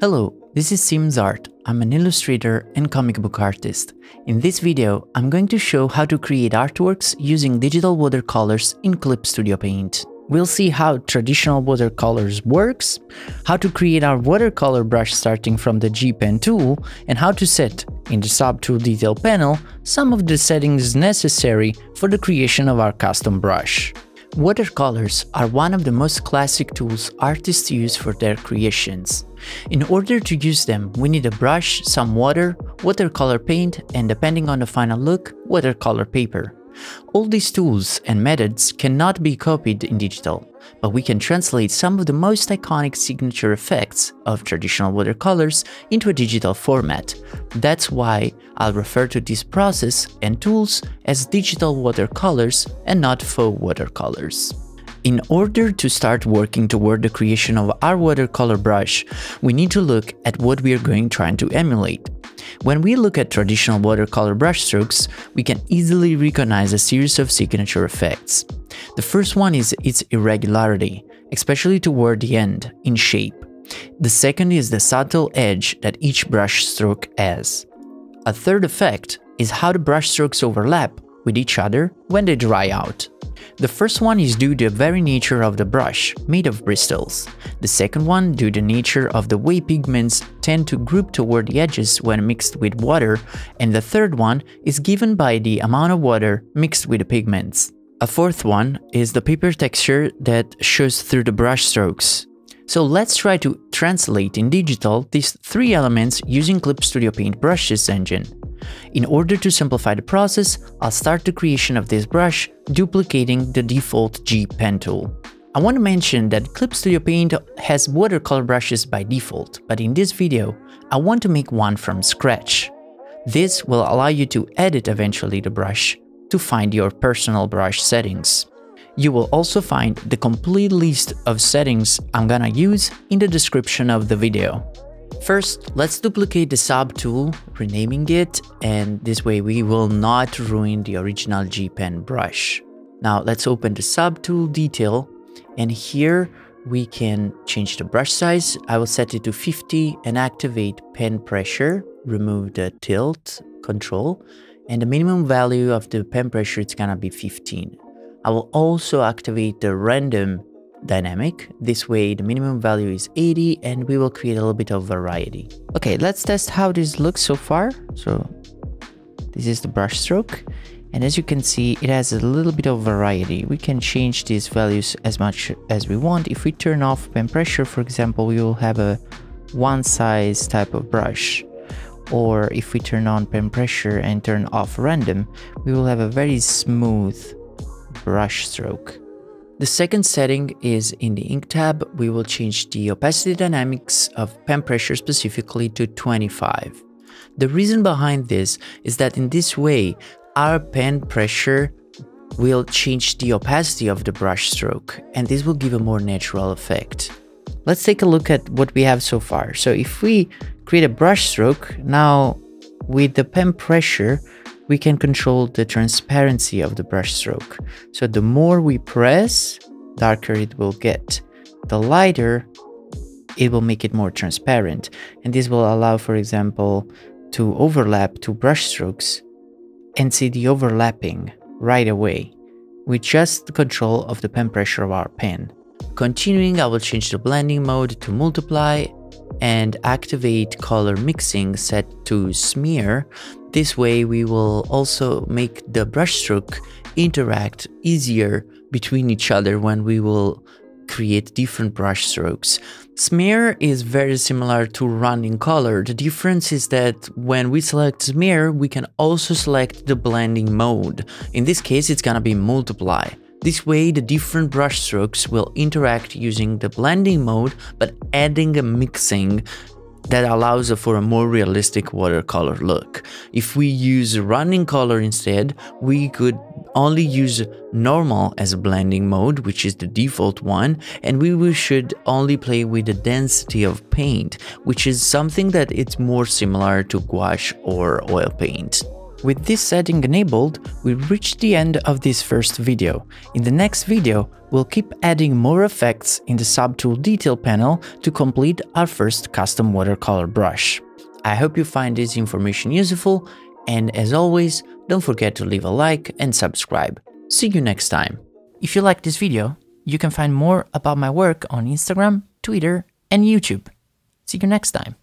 Hello, this is SimzArt. I'm an illustrator and comic book artist. In this video, I'm going to show how to create artworks using digital watercolors in Clip Studio Paint. We'll see how traditional watercolors works, how to create our watercolor brush starting from the G-Pen tool, and how to set, in the Subtool detail panel, some of the settings necessary for the creation of our custom brush. Watercolors are one of the most classic tools artists use for their creations. In order to use them, we need a brush, some water, watercolor paint, and depending on the final look, watercolor paper. All these tools and methods cannot be copied in digital, but we can translate some of the most iconic signature effects of traditional watercolors into a digital format. That's why I'll refer to this process and tools as digital watercolors and not faux watercolors. In order to start working toward the creation of our watercolor brush, we need to look at what we are going trying to emulate. When we look at traditional watercolor brushstrokes, we can easily recognize a series of signature effects. The first one is its irregularity, especially toward the end, in shape. The second is the subtle edge that each brushstroke has. A third effect is how the brushstrokes overlap with each other when they dry out. The first one is due to the very nature of the brush, made of bristles. The second one due to the nature of the way pigments tend to group toward the edges when mixed with water, and the third one is given by the amount of water mixed with the pigments. A fourth one is the paper texture that shows through the brush strokes. So let's try to translate in digital these three elements using Clip Studio Paint Brushes engine. In order to simplify the process, I'll start the creation of this brush duplicating the default G pen tool. I want to mention that Clip Studio Paint has watercolor brushes by default, but in this video, I want to make one from scratch. This will allow you to edit eventually the brush to find your personal brush settings. You will also find the complete list of settings I'm gonna use in the description of the video. First, let's duplicate the sub tool, renaming it, and this way we will not ruin the original G-Pen brush. Now let's open the sub tool detail, and here we can change the brush size. I will set it to 50 and activate pen pressure, remove the tilt control, and the minimum value of the pen pressure is gonna be 15. I will also activate the random dynamic. This way the minimum value is 80 and we will create a little bit of variety. Okay, let's test how this looks so far. So this is the brush stroke. And as you can see, it has a little bit of variety. We can change these values as much as we want. If we turn off pen pressure, for example, we will have a one size type of brush. Or if we turn on pen pressure and turn off random, we will have a very smooth brush stroke. The second setting is in the ink tab, we will change the opacity dynamics of pen pressure specifically to 25. The reason behind this is that in this way, our pen pressure will change the opacity of the brush stroke, and this will give a more natural effect. Let's take a look at what we have so far. So if we create a brush stroke, now with the pen pressure, we can control the transparency of the brush stroke. So the more we press, darker it will get. The lighter, it will make it more transparent. And this will allow, for example, to overlap two brush strokes and see the overlapping right away with just the control of the pen pressure of our pen. Continuing, I will change the blending mode to multiply and activate color mixing set to smear this way we will also make the brushstroke interact easier between each other when we will create different brush strokes. Smear is very similar to running color. The difference is that when we select smear, we can also select the blending mode. In this case, it's gonna be multiply. This way, the different brush strokes will interact using the blending mode, but adding a mixing that allows for a more realistic watercolor look. If we use running color instead, we could only use normal as a blending mode, which is the default one, and we should only play with the density of paint, which is something that it's more similar to gouache or oil paint. With this setting enabled, we reached the end of this first video. In the next video, we'll keep adding more effects in the Subtool detail panel to complete our first custom watercolor brush. I hope you find this information useful, and as always, don't forget to leave a like and subscribe. See you next time. If you like this video, you can find more about my work on Instagram, Twitter, and YouTube. See you next time.